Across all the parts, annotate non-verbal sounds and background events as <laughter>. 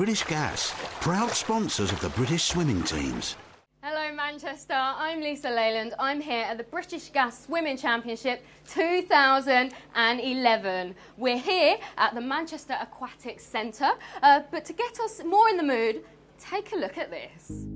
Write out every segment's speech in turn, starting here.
British Gas, proud sponsors of the British swimming teams. Hello Manchester, I'm Lisa Leyland. I'm here at the British Gas Swimming Championship 2011. We're here at the Manchester Aquatic Centre, uh, but to get us more in the mood, take a look at this.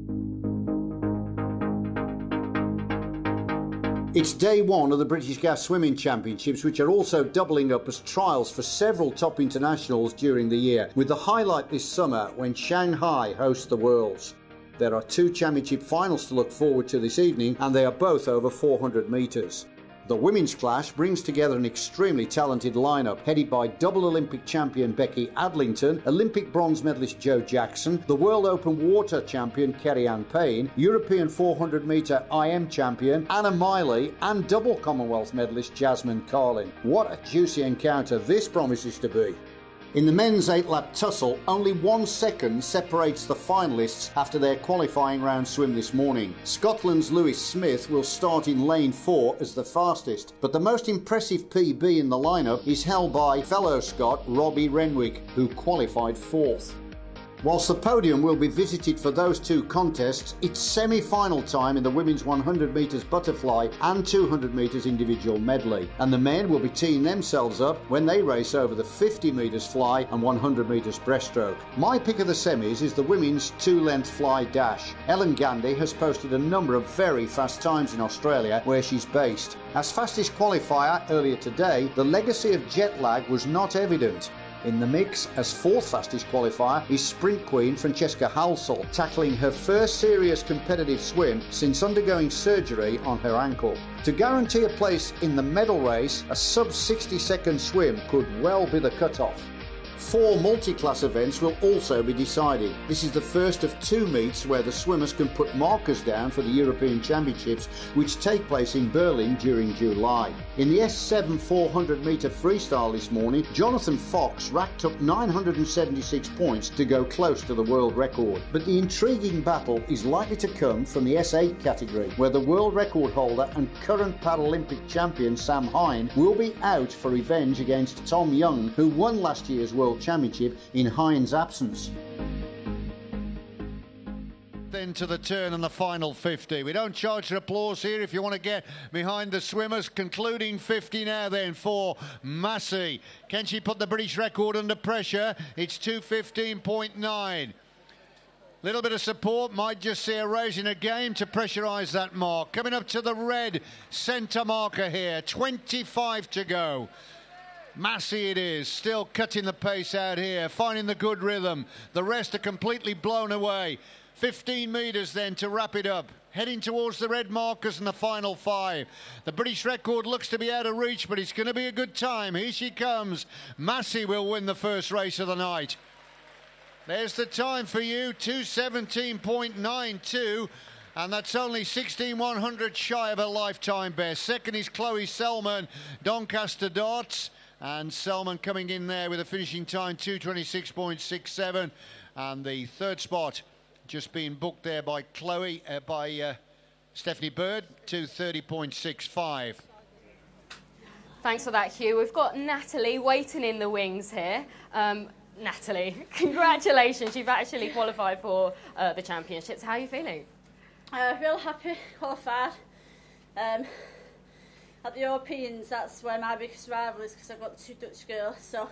It's day one of the British Gas Swimming Championships, which are also doubling up as trials for several top internationals during the year, with the highlight this summer when Shanghai hosts the Worlds. There are two championship finals to look forward to this evening, and they are both over 400 metres. The women's clash brings together an extremely talented lineup headed by double Olympic champion Becky Adlington, Olympic bronze medalist Jo Jackson, the World Open water champion Keri-anne Payne, European 400 metre IM champion Hannah Miley, and double Commonwealth medalist Jasmine Carlin. What a juicy encounter this promises to be. In the men's eight lap tussle, only one second separates the finalists after their qualifying round swim this morning. Scotland's Lewis Smith will start in lane four as the fastest, but the most impressive PB in the lineup is held by fellow Scot Robbie Renwick, who qualified fourth. Whilst the podium will be visited for those two contests, it's semi-final time in the women's 100 metres butterfly and 200 metres individual medley, and the men will be teeing themselves up when they race over the 50 metres fly and 100 metres breaststroke. My pick of the semis is the women's two-length fly dash. Ellen Gandy has posted a number of very fast times in Australia, where she's based. As fastest qualifier earlier today, the legacy of jet lag was not evident. In the mix, as fourth fastest qualifier, is sprint queen Francesca Halsall, tackling her first serious competitive swim since undergoing surgery on her ankle. To guarantee a place in the medal race, a sub 60 second swim could well be the cutoff. Four multi-class events will also be decided. This is the first of two meets where the swimmers can put markers down for the European Championships, which take place in Berlin during July. In the S7 400 metre freestyle this morning, Jonathan Fox racked up 976 points to go close to the world record. But the intriguing battle is likely to come from the S8 category, where the world record holder and current Paralympic champion Sam Hynd will be out for revenge against Tom Young, who won last year's World World Championship in Hynd's absence. Then to the turn and the final 50. We don't charge for applause here if you want to get behind the swimmers. Concluding 50 now then for Massey. Can she put the British record under pressure? It's 215.9. Little bit of support, might just see a raise in a game to pressurise that mark. Coming up to the red centre marker here, 25 to go. Massey it is, still cutting the pace out here, finding the good rhythm. The rest are completely blown away. 15 metres then to wrap it up. Heading towards the red markers in the final five. The British record looks to be out of reach, but it's going to be a good time. Here she comes. Massey will win the first race of the night. There's the time for you, 217.92. And that's only 16 100 shy of a lifetime best. Second is Chloe Selman, Doncaster Dartes. And Selman coming in there with a finishing time 226.67. And the third spot just being booked there by Chloe, uh, by uh, Stephanie Bird, 230.65. Thanks for that, Hugh. We've got Natalie waiting in the wings here. Um, Natalie, <laughs> congratulations. You've actually qualified for uh, the championships. How are you feeling? I uh, feel happy, qualified. Um, at the Europeans, that's where my biggest rival is because I've got two Dutch girls, so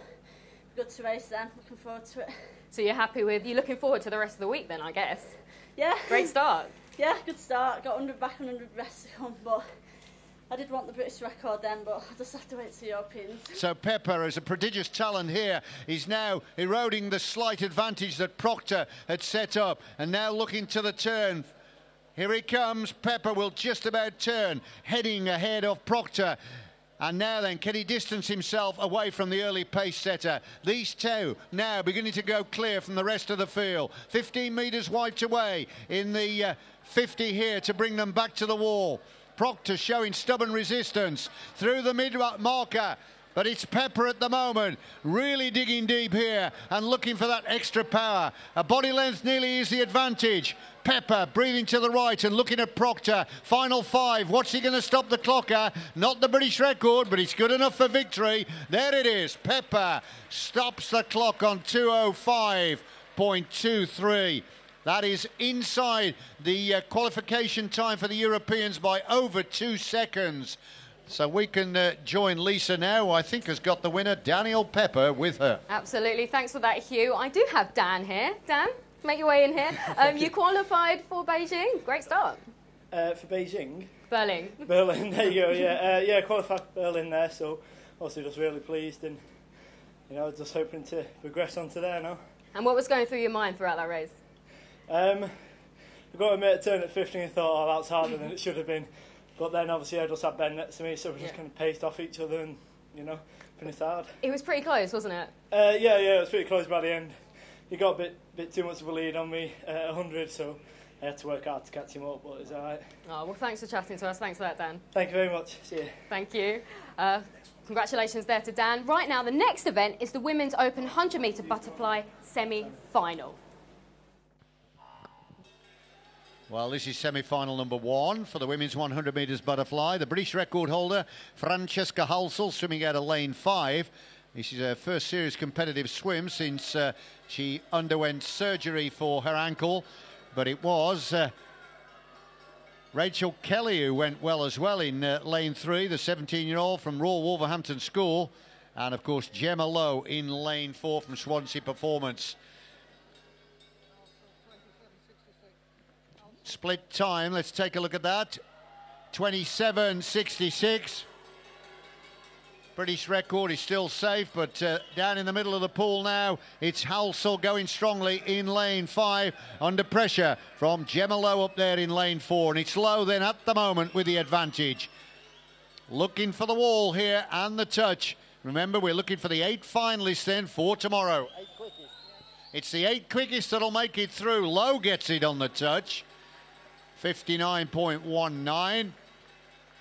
good to race them. Looking forward to it. So you're happy with, you're looking forward to the rest of the week then, I guess? Yeah. Great start. <laughs> yeah, good start. Got 100 back and 100 rest to come, but I did want the British record then, but I just have to wait to the Europeans. So Pepper, is a prodigious talent here. He's now eroding the slight advantage that Proctor had set up, and now looking to the turn here he comes. Pepper will just about turn, heading ahead of Proctor. And now then, can he distance himself away from the early pace setter? These two now beginning to go clear from the rest of the field. 15 metres wide away in the uh, 50 here to bring them back to the wall. Proctor showing stubborn resistance through the mid marker. But it's Pepper at the moment, really digging deep here and looking for that extra power. A body length nearly is the advantage. Pepper breathing to the right and looking at Proctor. Final five. What's he going to stop the clocker? Not the British record, but it's good enough for victory. There it is. Pepper stops the clock on 205. 28.23. That is inside the uh, qualification time for the Europeans by over two seconds. So we can uh, join Lisa now, I think has got the winner, Daniel Pepper, with her. Absolutely. Thanks for that, Hugh. I do have Dan here. Dan, make your way in here. <laughs> Um, you qualified for Beijing. Great start. Uh, for Beijing, Berlin. Berlin. There you go. Yeah, <laughs> uh, yeah. Qualified for Berlin there. So obviously just really pleased and you know just hoping to progress onto there now. And what was going through your mind throughout that race? Um, I got a admit, a turn at 15 and thought, oh, that's harder than it should have been. But then obviously I just had Ben next to me, so we just Yeah. kind of paced off each other and you know finished hard. It was pretty close, wasn't it? Uh, yeah, yeah, it was pretty close by the end. He got a bit bit too much of a lead on me at 100, so I had to work hard to catch him up. But it's all right. Oh, well, thanks for chatting to us. Thanks for that, Dan. Thank you very much. See you. Thank you. Uh, congratulations there to Dan. Right now, the next event is the Women's Open 100 metre butterfly semi final. Well, this is semi-final number one for the women's 100 metres butterfly. The British record holder, Francesca Halsall, swimming out of lane five. This is her first serious competitive swim since uh, she underwent surgery for her ankle. But it was uh, Rachel Kelly who went well as well in uh, lane three, the 17-year-old from Royal Wolverhampton School. And, of course, Gemma Lowe in lane four from Swansea Performance. Split time, let's take a look at that. 27.66. British record is still safe, but uh, down in the middle of the pool now, it's Halsall going strongly in lane five, under pressure from Gemma Lowe up there in lane four. And it's Lowe then at the moment with the advantage. Looking for the wall here and the touch. Remember, we're looking for the eight finalists then for tomorrow. It's the eight quickest that'll make it through. Lowe gets it on the touch. 59.19.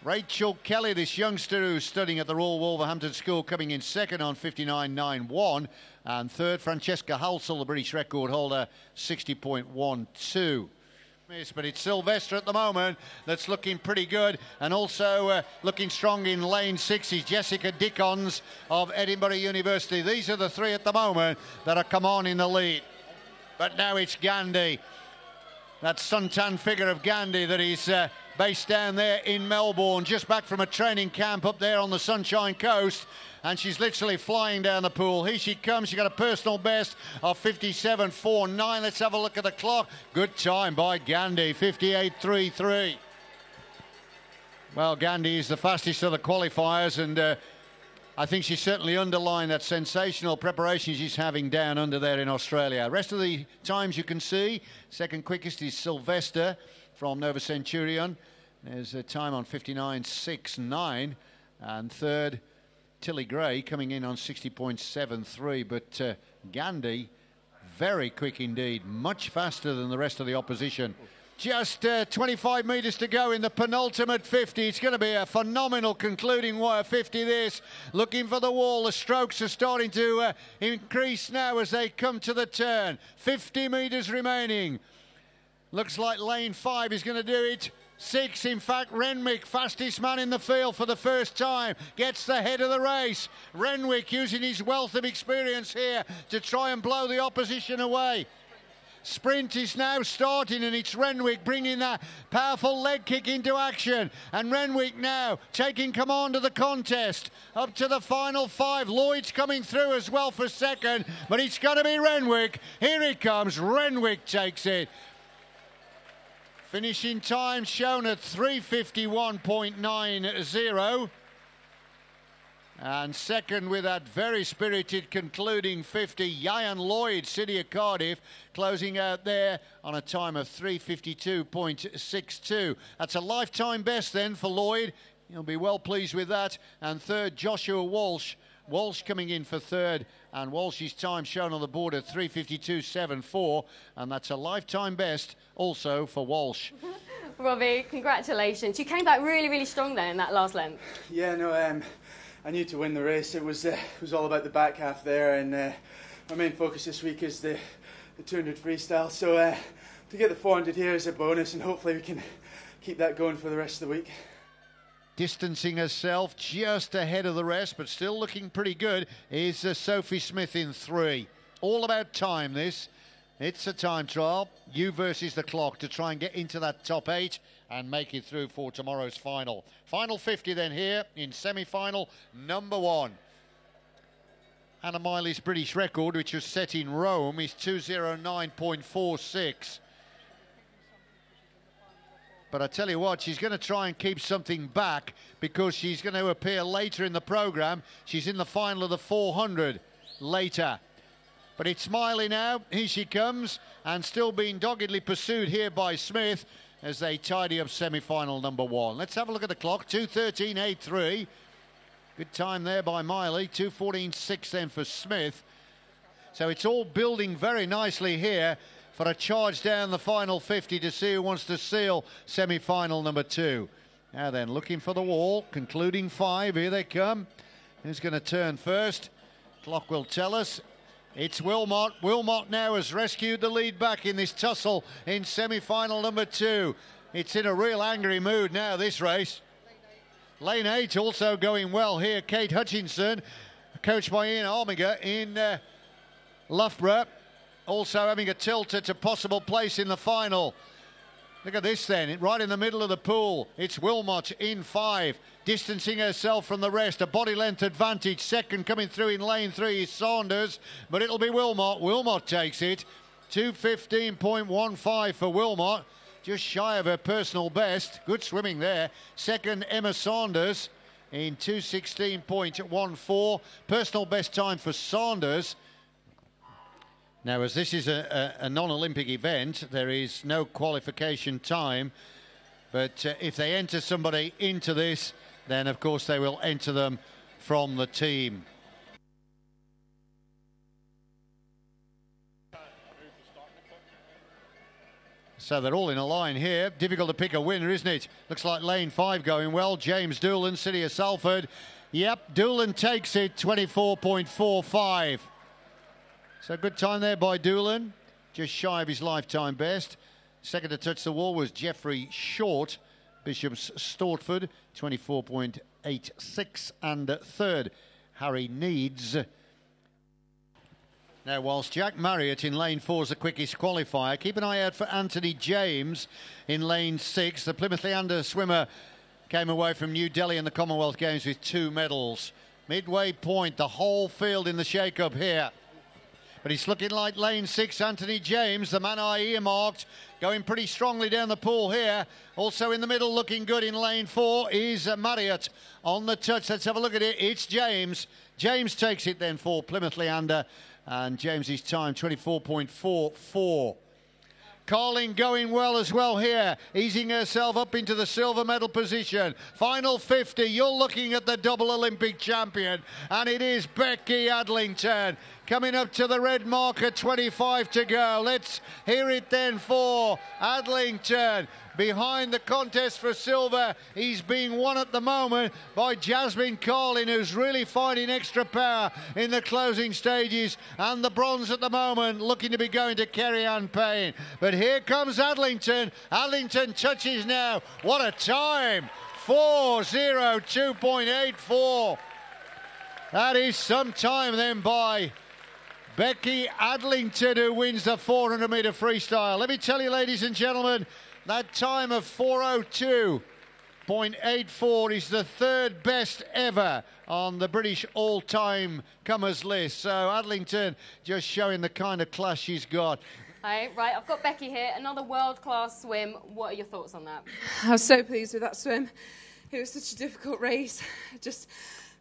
Rachel Kelly, this youngster who's studying at the Royal Wolverhampton School, coming in second on 59.91. And third, Francesca Halsall, the British record holder, 60.12. Miss, But it's Sylvester at the moment that's looking pretty good. And also uh, looking strong in lane six is Jessica Dickons of Edinburgh University. These are the three at the moment that are come on in the lead. But now it's Gandy that suntan figure of Gandy that uh, based down there in Melbourne, just back from a training camp up there on the Sunshine Coast. And she's literally flying down the pool. Here she comes. She got a personal best of 57.49. Let's have a look at the clock. Good time by Gandy, 58.33. Well, Gandy is the fastest of the qualifiers, and uh, I think she's certainly underlined that sensational preparation she's having down under there in Australia. Rest of the times you can see, second quickest is Sylvester from Nova Centurion. There's a time on 59.69. And third, Tilly Gray coming in on 60.73. But uh, Gandy, very quick indeed, much faster than the rest of the opposition. Just uh, 25 metres to go in the penultimate 50. It's going to be a phenomenal concluding wire 50 this. Looking for the wall. The strokes are starting to uh, increase now as they come to the turn. 50 metres remaining. Looks like lane five is going to do it. Six, in fact, Renwick, fastest man in the field for the first time, gets the head of the race. Renwick using his wealth of experience here to try and blow the opposition away. Sprint is now starting and it's Renwick bringing that powerful leg kick into action. And Renwick now taking command of the contest up to the final five. Lloyd's coming through as well for second, but it's going to be Renwick. Here he comes. Renwick takes it. Finishing time shown at 351.90. And second with that very spirited concluding 50, Ieuan Lloyd, City of Cardiff, closing out there on a time of 352.62. That's a lifetime best then for Lloyd. He'll be well pleased with that. And third, Joshua Walsh. Walsh coming in for third, and Walsh's time shown on the board at 352.74, and that's a lifetime best also for Walsh. <laughs> Robbie, congratulations. You came back really, really strong there in that last length. Yeah, no, um, I knew to win the race. It was uh, it was all about the back half there, and uh, my main focus this week is the, the 200 freestyle. So uh, to get the 400 here is a bonus, and hopefully we can keep that going for the rest of the week. Distancing herself just ahead of the rest, but still looking pretty good, is uh, Sophie Smith in three. All about time, this. It's a time trial. You versus the clock to try and get into that top eight and make it through for tomorrow's final. Final 50 then here in semi-final number one. Hannah Miley's British record, which was set in Rome, is 209.46. But I tell you what, she's going to try and keep something back because she's going to appear later in the programme. She's in the final of the 400 later. But it's Miley now. Here she comes and still being doggedly pursued here by Smith as they tidy up semi-final number one. Let's have a look at the clock. 2.13.83. Good time there by Miley. 2.14.6 then for Smith. So it's all building very nicely here for a charge down the final 50 to see who wants to seal semi-final number two. Now then, looking for the wall, concluding five. Here they come. Who's going to turn first? Clock will tell us. It's Willmott. Willmott now has rescued the lead back in this tussle in semi-final number two. It's in a real angry mood now, this race. Lane 8 also going well here. Kate Hutchinson, coached by Ian Armiger in uh, Loughborough also having a tilt at a possible place in the final. Look at this then, right in the middle of the pool. It's Willmott in five, distancing herself from the rest. A body length advantage. Second coming through in lane three is Saunders, but it'll be Willmott. Willmott takes it. 215.15 for Willmott, just shy of her personal best. Good swimming there. Second, Emma Saunders in 216.14. Personal best time for Saunders. Now, as this is a, a, a non-Olympic event, there is no qualification time. But uh, if they enter somebody into this, then of course they will enter them from the team. So they're all in a line here. Difficult to pick a winner, isn't it? Looks like lane five going well. James Doolan, City of Salford. Yep, Doolan takes it 24.45. So good time there by Doolan, just shy of his lifetime best. Second to touch the wall was Jeffrey Short, Bishop's Stortford, 24.86. And third, Harry Needs. Now, whilst Jack Marriott in lane four is the quickest qualifier, keep an eye out for Anthony James in lane six. The Plymouth Leander swimmer came away from New Delhi in the Commonwealth Games with two medals. Midway point, the whole field in the shake-up here. But he's looking like lane six, Anthony James, the man I earmarked, going pretty strongly down the pool here. Also in the middle, looking good in lane four, is Marriott on the touch. Let's have a look at it. It's James. James takes it then for Plymouth Leander, and James's time 24.44. Carlin going well as well here, easing herself up into the silver medal position. Final 50, you're looking at the double Olympic champion, and it is Becky Adlington coming up to the red marker, 25 to go. Let's hear it then for Adlington. Behind the contest for silver, he's being won at the moment by Jasmine Carlin, who's really finding extra power in the closing stages. And the bronze at the moment looking to be going to Keri-anne Payne. But here comes Adlington. Adlington touches now. What a time! 4.02.84. That is some time then by Becky Adlington, who wins the 400 metre freestyle. Let me tell you, ladies and gentlemen, that time of 402.84 is the third best ever on the British all-time comers list. So Adlington just showing the kind of class she's got. Right, right, I've got Becky here. Another world-class swim. What are your thoughts on that? I was so pleased with that swim. It was such a difficult race. Just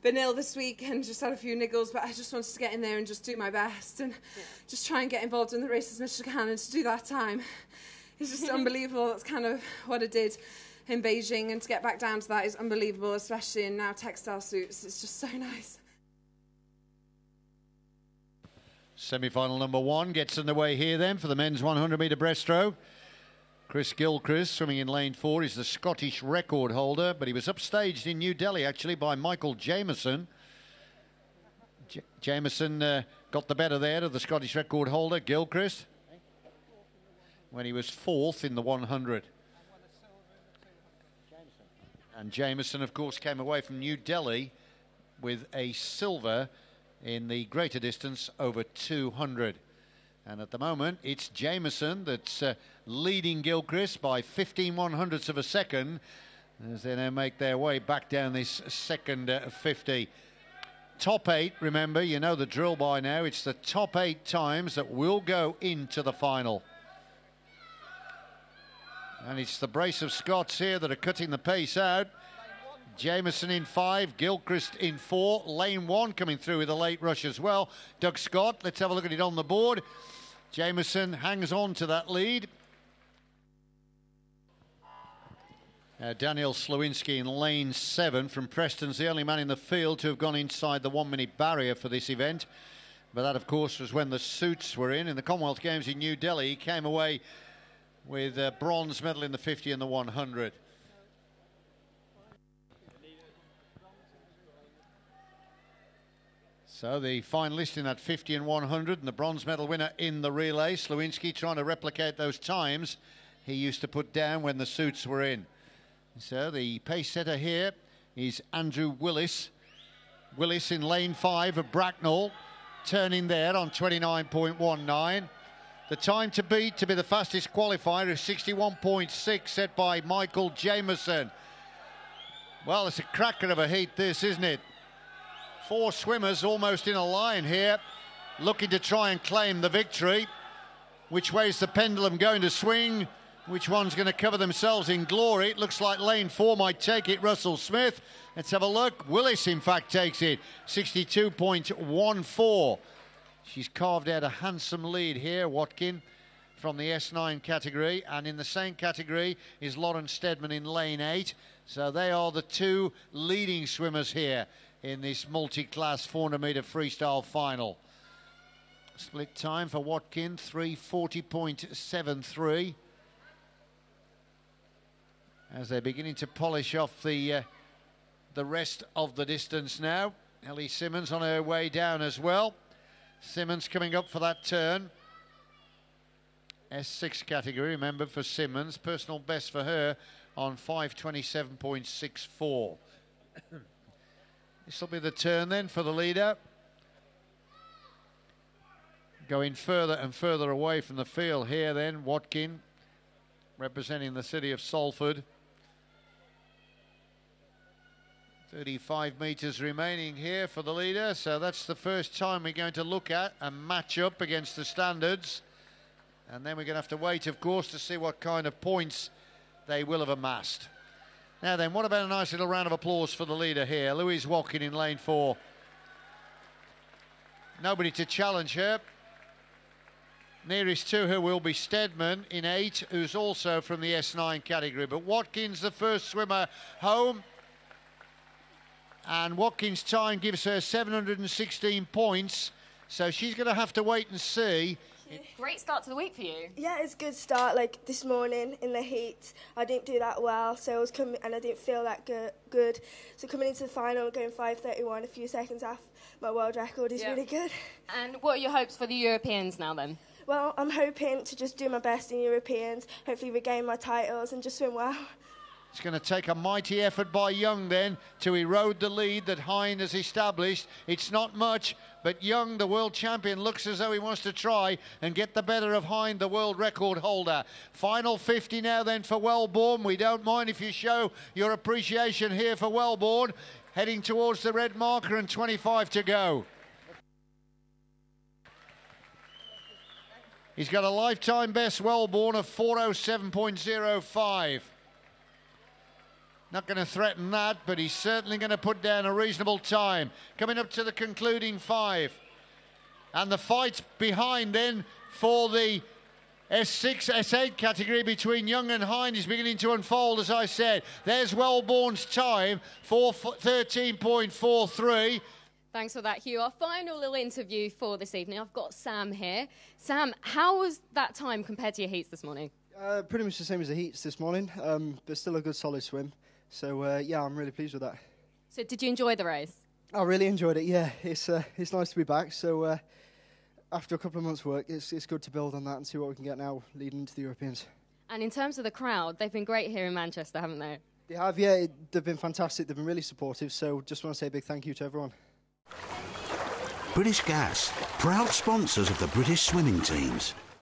been ill this week and just had a few niggles, but I just wanted to get in there and just do my best and yeah. just try and get involved in the race as much as I can and to do that time it's just unbelievable. That's kind of what I did in Beijing, and to get back down to that is unbelievable, especially in now textile suits. It's just so nice. Semi-final number one gets underway here then for the men's 100 metre breaststroke. Chris Gilchrist swimming in lane four is the Scottish record holder, but he was upstaged in New Delhi actually by Michael Jamieson. J- Jamieson uh, got the better there of the Scottish record holder, Gilchrist when he was fourth in the 100. And Jamieson, of course, came away from New Delhi with a silver in the greater distance over 200. And at the moment, it's Jamieson that's uh, leading Gilchrist by 15 one hundredths of a second as they now make their way back down this second uh, 50. Top eight, remember, you know the drill by now. It's the top eight times that will go into the final. And it's the brace of Scots here that are cutting the pace out. Jamieson in five, Gilchrist in four, lane one coming through with a late rush as well. Doug Scott, let's have a look at it on the board. Jamieson hangs on to that lead. Uh, Daniel Sliwinski in lane seven from Preston's the only man in the field to have gone inside the one minute barrier for this event. But that, of course, was when the suits were in. In the Commonwealth Games in New Delhi, he came away with a bronze medal in the 50 and the 100. So the finalist in that 50 and 100 and the bronze medal winner in the relay, Sliwinski trying to replicate those times he used to put down when the suits were in. So the pace setter here is Andrew Willis. Willis in lane five of Bracknell, turning there on 29.19. The time to beat to be the fastest qualifier is 61.6 set by Michael Jamieson. Well, it's a cracker of a heat this, isn't it? Four swimmers almost in a line here, looking to try and claim the victory. Which way is the pendulum going to swing? Which one's going to cover themselves in glory? It looks like lane four might take it, Russell Smith. Let's have a look. Willis, in fact, takes it, 62.14. She's carved out a handsome lead here, Watkin, from the S9 category. And in the same category is Lauren Steadman in lane eight. So they are the two leading swimmers here in this multi-class 400 metre freestyle final. Split time for Watkin, 340.73 as they're beginning to polish off the uh, the rest of the distance now. Ellie Simmons on her way down as well. Simmons coming up for that turn. S6 category, remember, for Simmons. Personal best for her on 527.64. <coughs> this will be the turn then for the leader. Going further and further away from the field here then, Watkin representing the city of Salford. 35 metres remaining here for the leader, so that's the first time we're going to look at a match up against the standards. And then we're going to have to wait, of course, to see what kind of points they will have amassed. Now then, what about a nice little round of applause for the leader here, Louise Watkin in lane four. Nobody to challenge her. Nearest to her will be Steadman in eight, who's also from the S9 category. But Watkins, the first swimmer home, and Watkins' time gives her 716 points. So she's going to have to wait and see. Great start to the week for you. Yeah, it's a good start. Like this morning in the heat, I didn't do that well, so I was coming and I didn't feel that good. good. So coming into the final, going 5:31, a few seconds off my world record is Yeah. really good. And what are your hopes for the Europeans now then? Well, I'm hoping to just do my best in Europeans, hopefully regain my titles and just swim well. It's going to take a mighty effort by Young then to erode the lead that Hynd has established. It's not much, but Young, the world champion, looks as though he wants to try and get the better of Hynd, the world record holder. Final 50 now then for Wellborn. We don't mind if you show your appreciation here for Wellborn. Heading towards the red marker and 25 to go. He's got a lifetime best Wellborn of 407.05. Not going to threaten that, but he's certainly going to put down a reasonable time. Coming up to the concluding five. And the fight behind then for the S6, S8 category between Young and Hynd is beginning to unfold, as I said. There's Wellborn's time, 4 13.43. Thanks for that, Hugh. Our final little interview for this evening. I've got Sam here. Sam, how was that time compared to your heats this morning? Uh, pretty much the same as the heats this morning, um, but still a good solid swim. So uh, yeah, I'm really pleased with that. So, did you enjoy the race? I really enjoyed it. Yeah, it's uh, it's nice to be back. So uh, after a couple of months' work, it's it's good to build on that and see what we can get now leading into the Europeans. And in terms of the crowd, they've been great here in Manchester, haven't they? They have, yeah, it, they've been fantastic. They've been really supportive. So just want to say a big thank you to everyone. British Gas, proud sponsors of the British swimming teams.